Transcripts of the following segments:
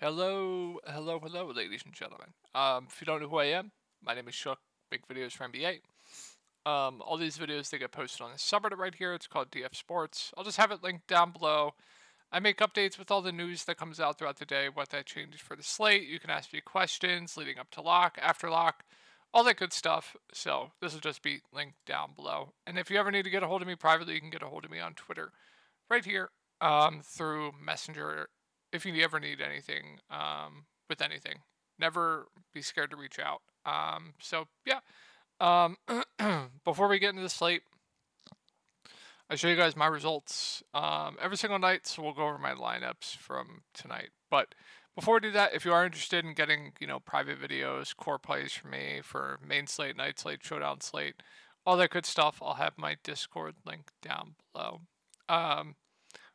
Hello, hello, hello, ladies and gentlemen. Um, if you don't know who I am, my name is Shook. Big videos for NBA. Um, all these videos they get posted on the subreddit right here. It's called DF Sports. I'll just have it linked down below. I make updates with all the news that comes out throughout the day, what that changes for the slate. You can ask me questions leading up to lock, after lock, all that good stuff. So this will just be linked down below. And if you ever need to get a hold of me privately, you can get a hold of me on Twitter right here um, through Messenger if you ever need anything um, with anything. Never be scared to reach out. Um, so, yeah. Um, before we get into the slate, I show you guys my results um, every single night, so we'll go over my lineups from tonight. But before we do that, if you are interested in getting, you know, private videos, core plays for me for main slate, night slate, showdown slate, all that good stuff, I'll have my Discord link down below. Um,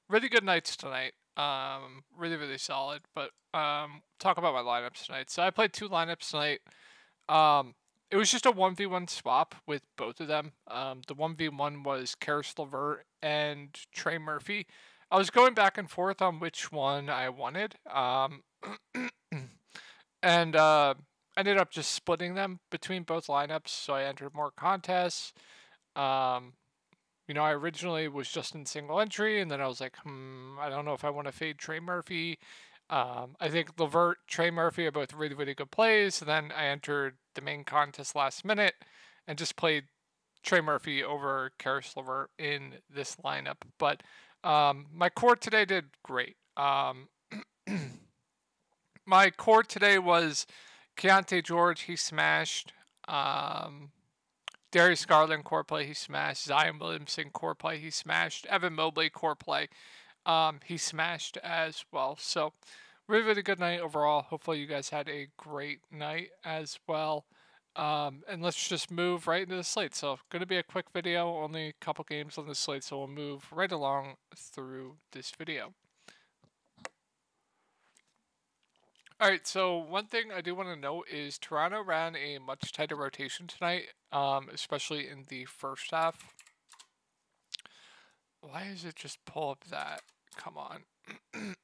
really good nights tonight. Um, really, really solid. But um, talk about my lineups tonight. So I played two lineups tonight. Um, it was just a 1v1 swap with both of them. Um, the 1v1 was Caris LeVert and Trey Murphy. I was going back and forth on which one I wanted. Um, and uh, ended up just splitting them between both lineups. So I entered more contests. Um, you know, I originally was just in single entry, and then I was like, hmm, I don't know if I want to fade Trey Murphy. Um, I think LeVert, Trey Murphy are both really, really good plays. And then I entered the main contest last minute and just played Trey Murphy over Caris LeVert in this lineup. But um, my core today did great. Um, my core today was Keyonte George. He smashed. Um, Darius Garland core play, he smashed. Zion Williamson core play, he smashed. Evan Mobley core play, um, he smashed as well. So, really, really good night overall. Hopefully, you guys had a great night as well. Um, and let's just move right into the slate. So, going to be a quick video, only a couple games on the slate, so we'll move right along through this video. All right, so one thing I do want to note is Toronto ran a much tighter rotation tonight, um, especially in the first half. Why is it just pull up that? Come on.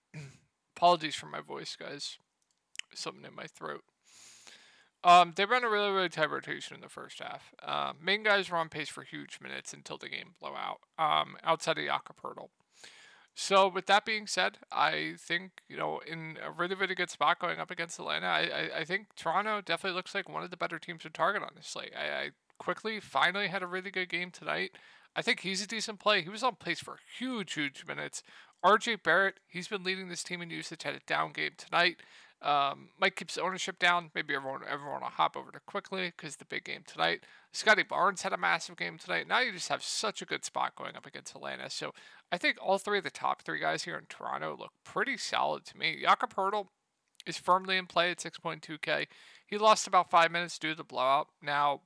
Apologies for my voice, guys. Something in my throat. Um, they ran a really, really tight rotation in the first half. Um, main guys were on pace for huge minutes until the game blew out. Um, outside of Jakob Poeltl. So with that being said, I think you know in a really really good spot going up against Atlanta. I I, I think Toronto definitely looks like one of the better teams to target on this slate. I, I Quickley finally had a really good game tonight. I think he's a decent play. He was on pace for huge huge minutes. RJ Barrett, he's been leading this team in usage. Had a down game tonight. Um, Mike keeps ownership down. Maybe everyone everyone will hop over to Quickley because the big game tonight. Scottie Barnes had a massive game tonight. Now you just have such a good spot going up against Atlanta. So I think all three of the top three guys here in Toronto look pretty solid to me. Jakob Poeltl is firmly in play at 6.2K. He lost about five minutes due to the blowout. Now,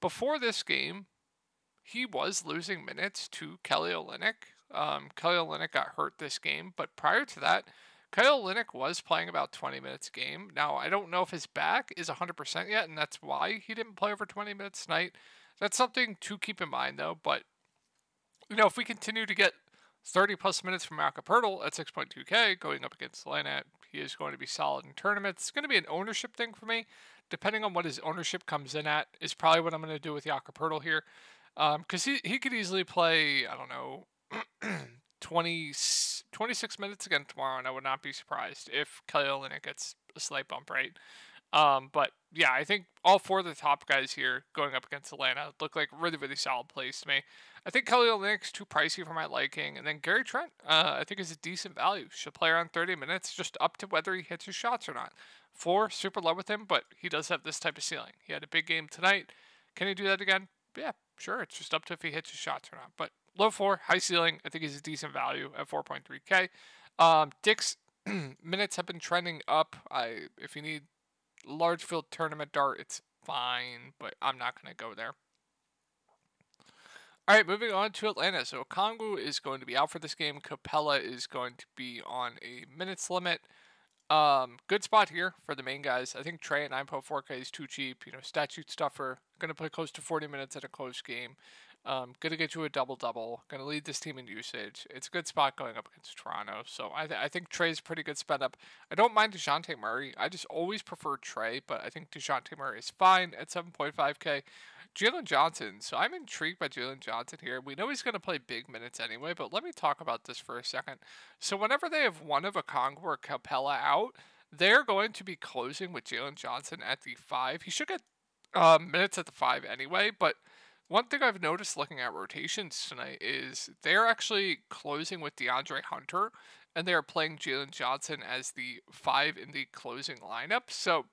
before this game, he was losing minutes to Kelly Olynyk. Um, Kelly Olynyk got hurt this game, but prior to that, Kyle Olynyk was playing about 20 minutes a game. Now, I don't know if his back is 100% yet, and that's why he didn't play over 20 minutes tonight. That's something to keep in mind, though. But, you know, if we continue to get 30 plus minutes from Poeltl at 6.2K going up against Atlanta, he is going to be solid in tournaments. It's going to be an ownership thing for me. Depending on what his ownership comes in at, is probably what I'm going to do with Jakob Poeltl here. Because um, he, he could easily play, I don't know, 20, 26 minutes again tomorrow, and I would not be surprised if Kelly Olynyk gets a slight bump right. Um, but yeah, I think all four of the top guys here going up against Atlanta look like really, really solid plays to me. I think Kelly Olynyk's too pricey for my liking, and then Gary Trent, uh, I think is a decent value. Should play around 30 minutes, just up to whether he hits his shots or not. Four, super low with him, but he does have this type of ceiling. He had a big game tonight. Can he do that again? Yeah, sure. It's just up to if he hits his shots or not. But low four, high ceiling. I think he's a decent value at 4.3K. Um, Dick's minutes have been trending up. I if you need large field tournament dart, it's fine, but I'm not going to go there. All right, moving on to Atlanta. So Kongu is going to be out for this game. Capela is going to be on a minutes limit. Um, good spot here for the main guys. I think Trae at 9.4K is too cheap. You know, statute stuffer. Going to play close to 40 minutes at a close game. Um, gonna get you a double double. Gonna lead this team in usage. It's a good spot going up against Toronto. So I, th- I think Trae's pretty good spend up. I don't mind Dejounte Murray. I just always prefer Trey, but I think Dejounte Murray is fine at 7.5k. Jalen Johnson. So I'm intrigued by Jalen Johnson here. We know he's going to play big minutes anyway, but let me talk about this for a second. So whenever they have one of a Okongwu or Capela out, they're going to be closing with Jalen Johnson at the five. He should get um, minutes at the five anyway, but one thing I've noticed looking at rotations tonight is they're actually closing with DeAndre Hunter, and they're playing Jalen Johnson as the five in the closing lineup. So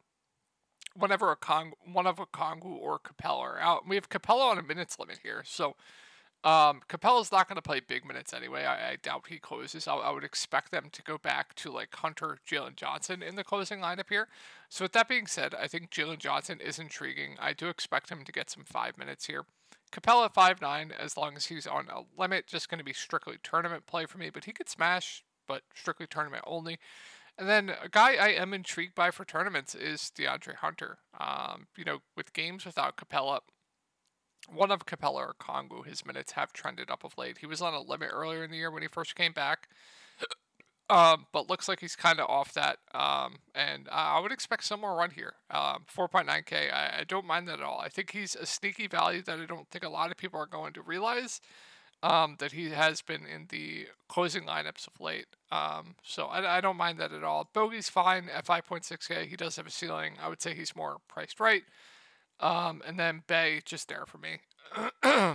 whenever a Kong, one of Okongwu or Capela are out, we have Capela on a minutes limit here. So um, Capela's not going to play big minutes anyway. I, I doubt he closes. I, I, would expect them to go back to like Hunter, Jalen Johnson in the closing lineup here. So with that being said, I think Jalen Johnson is intriguing. I do expect him to get some five minutes here. Capela five nine, as long as he's on a limit, just going to be strictly tournament play for me. But he could smash, but strictly tournament only. And then a guy I am intrigued by for tournaments is DeAndre Hunter. Um, you know, with games without Capela, one of Capela or Okongwu, his minutes have trended up of late. He was on a limit earlier in the year when he first came back. Um, but looks like he's kind of off that. Um, and I would expect some more run here. Um, 4.9K, I, I, don't mind that at all. I think he's a sneaky value that I don't think a lot of people are going to realize um, that he has been in the closing lineups of late. Um, so I, I don't mind that at all. Bogey's fine at 5.6K. He does have a ceiling. I would say he's more priced right. Um, and then Bey just there for me.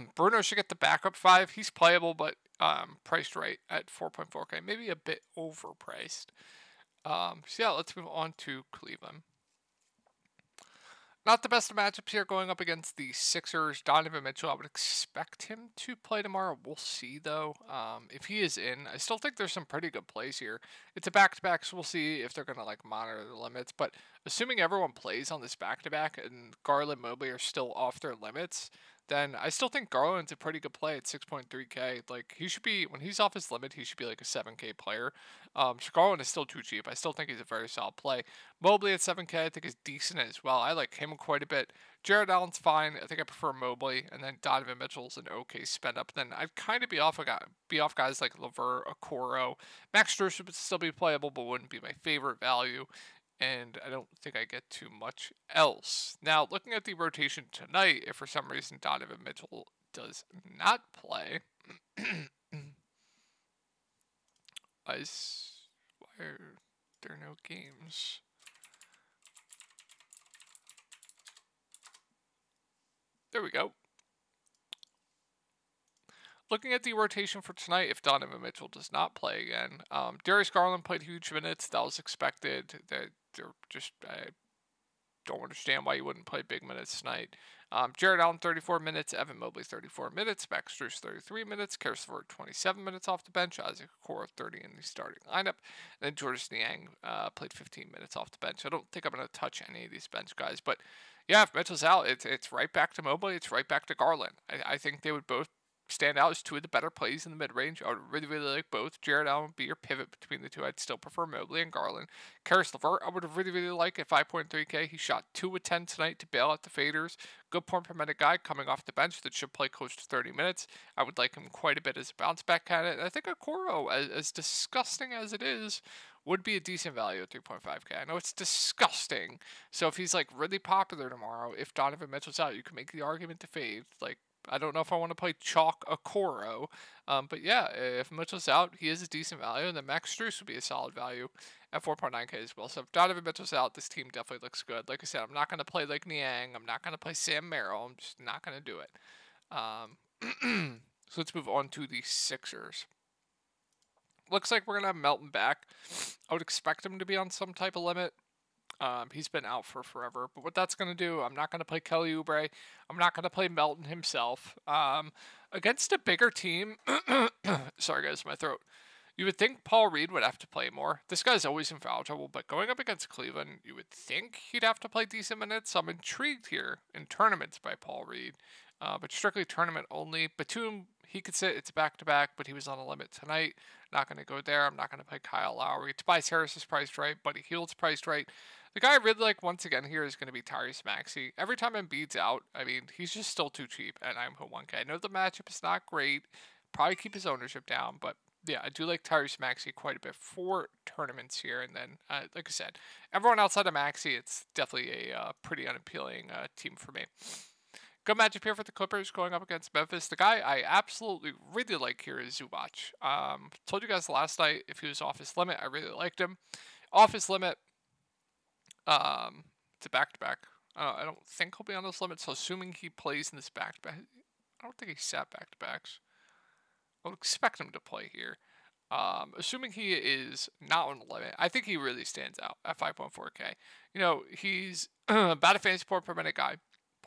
Bruno should get the backup five. He's playable, but um, priced right at 4.4K, maybe a bit overpriced. Um, so yeah, let's move on to Cleveland. Not the best of matchups here going up against the Sixers. Donovan Mitchell, I would expect him to play tomorrow. We'll see, though. Um, if he is in, I still think there's some pretty good plays here. It's a back-to-back, so we'll see if they're going to, like, monitor the limits. But assuming everyone plays on this back-to-back and Garland Mobley are still off their limits, then I still think Garland's a pretty good play at 6.3K. Like, he should be, when he's off his limit, he should be like a 7K player. Um, so Garland is still too cheap. I still think he's a very solid play. Mobley at 7K, I think is decent as well. I like him quite a bit. Jarrett Allen's fine. I think I prefer Mobley, and then Donovan Mitchell's an okay spend up. Then I'd kind of be off guy, be off guys like LeVert, Okoro. Max Strus would still be playable, but wouldn't be my favorite value and I don't think I get too much else. Now, looking at the rotation tonight, if for some reason Donovan Mitchell does not play, why are there no games? There we go. Looking at the rotation for tonight, if Donovan Mitchell does not play again, um, Darius Garland played huge minutes. That was expected. That they're just I don't understand why you wouldn't play big minutes tonight. Um, Jarrett Allen 34 minutes, Evan Mobley 34 minutes, Max Strus 33 minutes, Caris 27 minutes off the bench, Isaac Okoro 30 in the starting lineup, and then Georges Niang uh, played 15 minutes off the bench. I don't think I'm going to touch any of these bench guys, but yeah, if Mitchell's out, it's it's right back to Mobley, it's right back to Garland. I, I think they would both stand out as two of the better plays in the mid range. I would really, really like both. Jarrett Allen would be your pivot between the two. I'd still prefer Mobley and Garland. Caris LeVert, I would really, really like at 5.3K. He shot 2 with 10 tonight to bail out the faders. Good point per minute guy coming off the bench that should play close to 30 minutes. I would like him quite a bit as a bounce back candidate. I think Okoro, as, as disgusting as it is, would be a decent value at 3.5k. I know it's disgusting. So if he's like really popular tomorrow, if Donovan Mitchell's out, you can make the argument to fade. Like I don't know if I want to play Chalk Okoro. Um, but yeah, if Mitchell's out, he is a decent value, and then Max Strus would be a solid value at 4.9k as well. So if Donovan Mitchell's out, this team definitely looks good. Like I said, I'm not going to play like Niang. I'm not going to play Sam Merrill. I'm just not going to do it. Um, so let's move on to the Sixers. Looks like we're going to have Melton back. I would expect him to be on some type of limit. Um, he's been out for forever. But what that's going to do, I'm not going to play Kelly Oubre. I'm not going to play Melton himself. Um, against a bigger team, sorry guys, my throat. You would think Paul Reed would have to play more. This guy's always in foul trouble, but going up against Cleveland, you would think he'd have to play decent minutes. I'm intrigued here in tournaments by Paul Reed. Uh, but strictly tournament only. Batum, he could sit. It's back to back, but he was on a limit tonight. Not going to go there. I'm not going to play Kyle Lowry. Tobias Harris is priced right. Buddy Hield's priced right. The guy I really like once again here is going to be Tyrese Maxey. Every time Embiid's out, I mean, he's just still too cheap, and I'm put 1K. I know the matchup is not great. Probably keep his ownership down, but yeah, I do like Tyrese Maxey quite a bit for tournaments here. And then, uh, like I said, everyone outside of Maxey, it's definitely a uh, pretty unappealing uh, team for me. Good matchup here for the Clippers going up against Memphis. The guy I absolutely really like here is Zubac. Um, told you guys last night if he was off his limit, I really liked him. Off his limit, um, it's a back to back. I don't think he'll be on this limit. So assuming he plays in this back to back, I don't think he sat back to backs. I would expect him to play here. Um, assuming he is not on the limit, I think he really stands out at 5.4K. You know, he's about a fantasy point per minute guy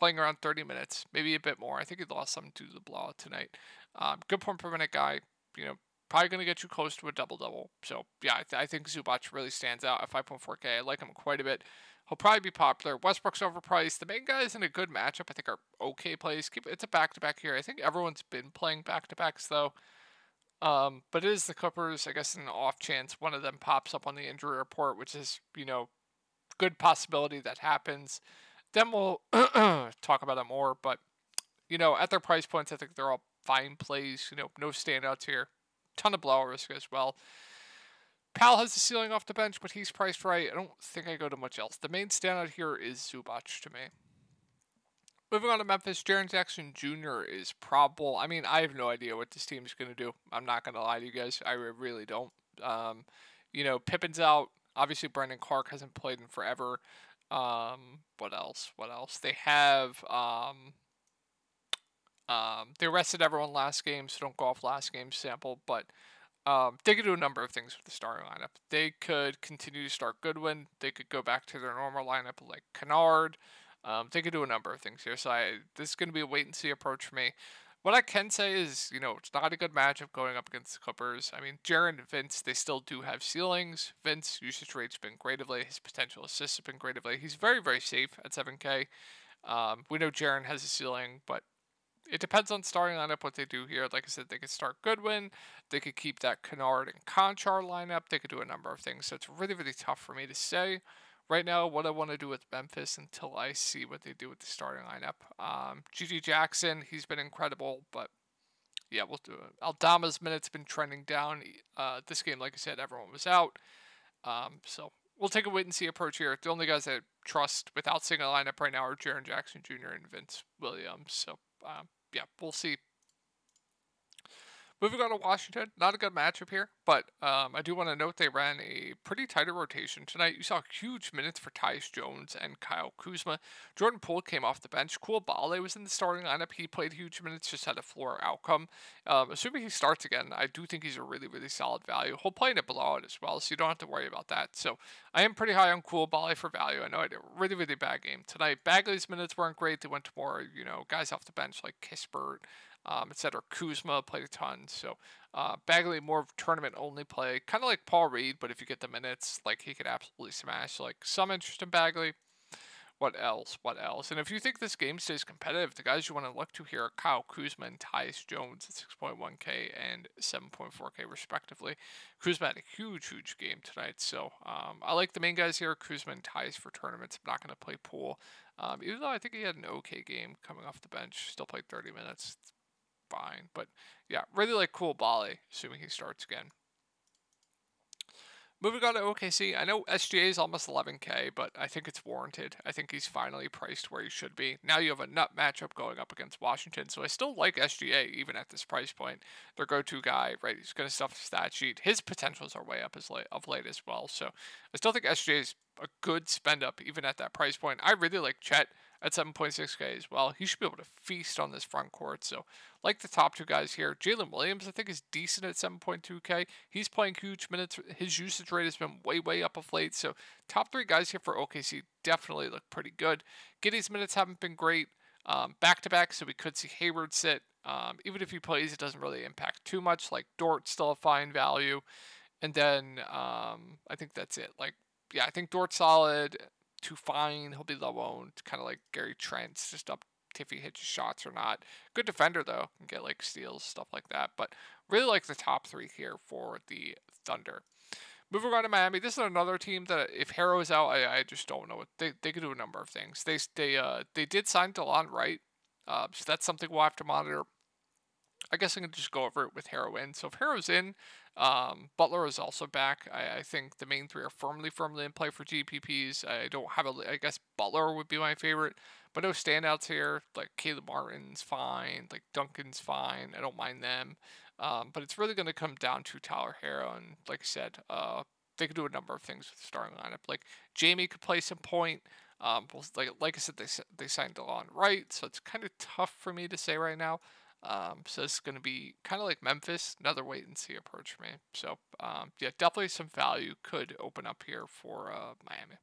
playing around 30 minutes, maybe a bit more. I think he lost some due to the blowout tonight. Um, good point per minute guy. You know, probably going to get you close to a double double. So yeah, I, th- I think Zubac really stands out at 5.4K. I like him quite a bit. He'll probably be popular. Westbrook's overpriced. The main guys in a good matchup, I think, are okay plays. Keep it's a back to back here. I think everyone's been playing back to backs though. Um, but it is the Clippers. I guess an off chance one of them pops up on the injury report, which is you know good possibility that happens. Then we'll talk about it more. But you know, at their price points, I think they're all fine plays. You know, no standouts here. Ton of blowout risk as well. Pal has the ceiling off the bench, but he's priced right. I don't think I go to much else. The main standout here is Zubac to me. Moving on to Memphis, Jaren Jackson Jr. is probable. I mean, I have no idea what this team is going to do. I'm not going to lie to you guys. I really don't. Um, you know, Pippen's out. Obviously, Brandon Clarke hasn't played in forever. Um, what else? What else? They have um, um, they arrested everyone last game, so don't go off last game sample. But um, they could do a number of things with the starting lineup. They could continue to start Goodwin. They could go back to their normal lineup like Kennard. Um, they could do a number of things here. So I, this is going to be a wait and see approach for me. What I can say is, you know, it's not a good matchup going up against the Clippers. I mean, Jaren and Vince, they still do have ceilings. Vince usage rate's been great of late. His potential assists have been great of late. He's very, very safe at 7K. Um, we know Jaren has a ceiling, but it depends on starting lineup what they do here. Like I said, they could start Goodwin. They could keep that Kennard and Konchar lineup. They could do a number of things. So it's really, really tough for me to say right now what I want to do with Memphis until I see what they do with the starting lineup. Um, GG Jackson, he's been incredible, but yeah, we'll do it. Aldama's minutes been trending down. Uh, this game, like I said, everyone was out. Um, so we'll take a wait and see approach here. The only guys I trust without seeing a lineup right now are Jaren Jackson Jr. and Vince Williams. So um, yeah, we'll see Moving on to Washington, not a good matchup here, but um, I do want to note they ran a pretty tighter rotation tonight. You saw huge minutes for Tyus Jones and Kyle Kuzma. Jordan Poole came off the bench. Cool Coulibaly was in the starting lineup. He played huge minutes, just had a floor outcome. Um, assuming he starts again, I do think he's a really, really solid value. He'll play in a blowout as well, so you don't have to worry about that. So I am pretty high on Cool Coulibaly for value. I know I did a really, really bad game tonight. Bagley's minutes weren't great. They went to more, you know, guys off the bench like Kispert um, etc. Kuzma played a ton. So uh, Bagley more of tournament only play, kind of like Paul Reed, but if you get the minutes, like he could absolutely smash. Like some interest in Bagley. What else? What else? And if you think this game stays competitive, the guys you want to look to here are Kyle Kuzma and Tyus Jones at 6.1K and 7.4K respectively. Kuzma had a huge, huge game tonight, so um, I like the main guys here, Kuzma and Tyus for tournaments. I'm not going to play Poole, um, even though I think he had an okay game coming off the bench. Still played 30 minutes. Fine. But yeah, really like Coulibaly, assuming he starts again. Moving on to OKC, I know SGA is almost 11k, but I think it's warranted. I think he's finally priced where he should be. Now you have a nut matchup going up against Washington, so I still like SGA even at this price point. Their go-to guy, right? He's going to stuff the stat sheet. His potentials are way up as late, of late as well. So I still think SGA is a good spend up even at that price point. I really like Chet at 7.6K as well. He should be able to feast on this front court. So, like the top two guys here, Jalen Williams, I think, is decent at 7.2K. He's playing huge minutes. His usage rate has been way, way up of late. So, top three guys here for OKC definitely look pretty good. Giddey's minutes haven't been great back to back, so we could see Hayward sit. Um, even if he plays, it doesn't really impact too much. Like Dort, still a fine value. And then um, I think that's it. Like, yeah, I think Dort's solid too fine. He'll be low owned, kind of like Gary Trent's just up if he hits shots or not. Good defender though, can get like steals, stuff like that. But really like the top three here for the Thunder. Moving on to Miami, this is another team that if Herro is out, I, I just don't know what they they could do a number of things. They they uh they did sign Delon Wright, uh, so that's something we'll have to monitor. I guess I can just go over it with Herro in. So if Herro's in, um, Butler is also back. I, I, think the main three are firmly, firmly in play for GPPs. I don't have a. I guess Butler would be my favorite, but no standouts here. Like Caleb Martin's fine. Like Duncan's fine. I don't mind them. Um, but it's really going to come down to Tyler Herro, and like I said, uh, they could do a number of things with the starting lineup. Like Jamie could play some point. Um, like like I said, they they signed Delon Wright, so it's kind of tough for me to say right now. Um, so is going to be kind of like Memphis, another wait and see approach for me. So um, yeah, definitely some value could open up here for uh, Miami.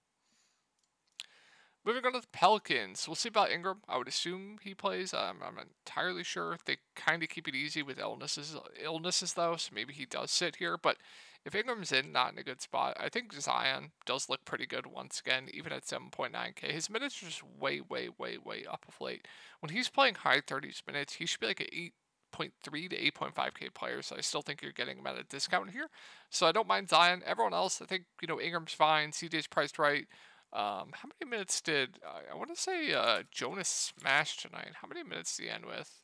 Moving on to the Pelicans, we'll see about Ingram. I would assume he plays. Um, I'm not entirely sure. They kind of keep it easy with illnesses, illnesses though, so maybe he does sit here. But if Ingram's in, not in a good spot, I think Zion does look pretty good once again, even at 7.9K. His minutes are just way, way, way, way up of late. When he's playing high 30s minutes, he should be like an 8.3 to 8.5K player, so I still think you're getting him at a discount here. So I don't mind Zion. Everyone else, I think, you know, Ingram's fine, CJ's priced right. Um, how many minutes did, I want to say uh, Jonas smashed tonight. How many minutes did he end with?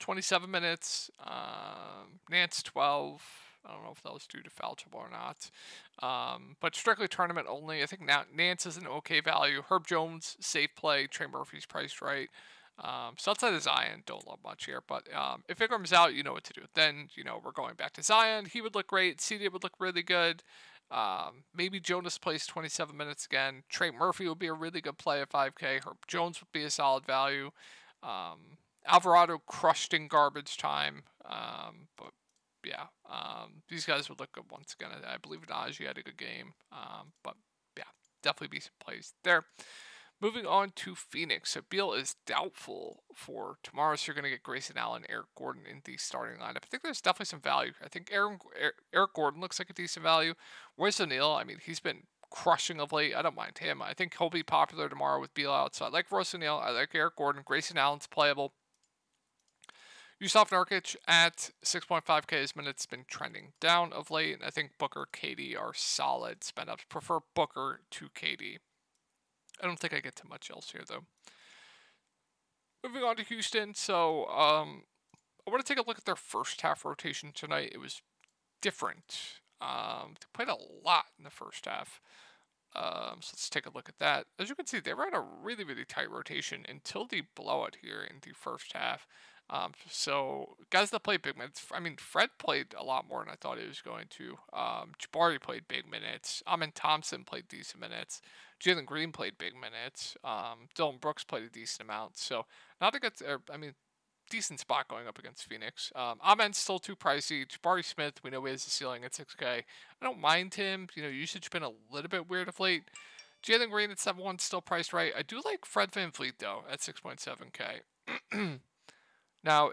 27 minutes. Um, Nance 12. I don't know if that was due to foul trouble or not. Um, but strictly tournament only. I think now Nance is an okay value. Herb Jones, safe play. Trey Murphy's priced right. Um, so outside of Zion, don't love much here. But um, if Ingram's out, you know what to do. Then, you know, we're going back to Zion. He would look great. CD would look really good. Um, maybe Jonas plays 27 minutes again. Trey Murphy would be a really good play at 5K. Herb Jones would be a solid value. Um, Alvarado crushed in garbage time. Um, but yeah, um, these guys would look good once again. I, believe Naji had a good game. Um, but yeah, definitely be some plays there. Moving on to Phoenix. So Beal is doubtful for tomorrow, so you're going to get Grayson Allen, Eric Gordon in the starting lineup. I think there's definitely some value. I think Aaron, Eric Gordon looks like a decent value. Royce O'Neale, I mean, he's been crushing of late. I don't mind him. I think he'll be popular tomorrow with Beal out. So I like Royce O'Neale. I like Eric Gordon. Grayson Allen's playable. Jusuf Nurkic at 6.5K his minutes been trending down of late, and I think Booker, KD are solid spend ups. Prefer Booker to KD. I don't think I get too much else here though. Moving on to Houston, so um, I want to take a look at their first half rotation tonight. It was different. Um, they played a lot in the first half. Um, so let's take a look at that. As you can see, they ran a really, really tight rotation until the blowout here in the first half. Um, so guys that play big minutes, I mean, Fred played a lot more than I thought he was going to. Um, Jabari played big minutes. Amen Thompson played decent minutes. Jalen Green played big minutes. Um, Dillon Brooks played a decent amount. So not a good, er, I mean, decent spot going up against Phoenix. Um, still too pricey. Jabari Smith, we know he has a ceiling at 6K. I don't mind him. You know, usage been a little bit weird of late. Jalen Green at 7-1 still priced right. I do like Fred VanVleet, though, at 6.7K. Now,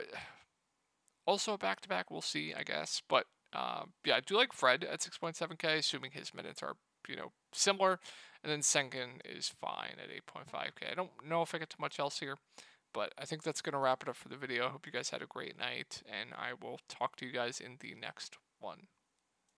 also back to back, we'll see, I guess. But uh, yeah, I do like Fred at 6.7K, assuming his minutes are, you know, similar. And then Sengun is fine at 8.5K. I don't know if I get too much else here, but I think that's going to wrap it up for the video. I hope you guys had a great night, and I will talk to you guys in the next one.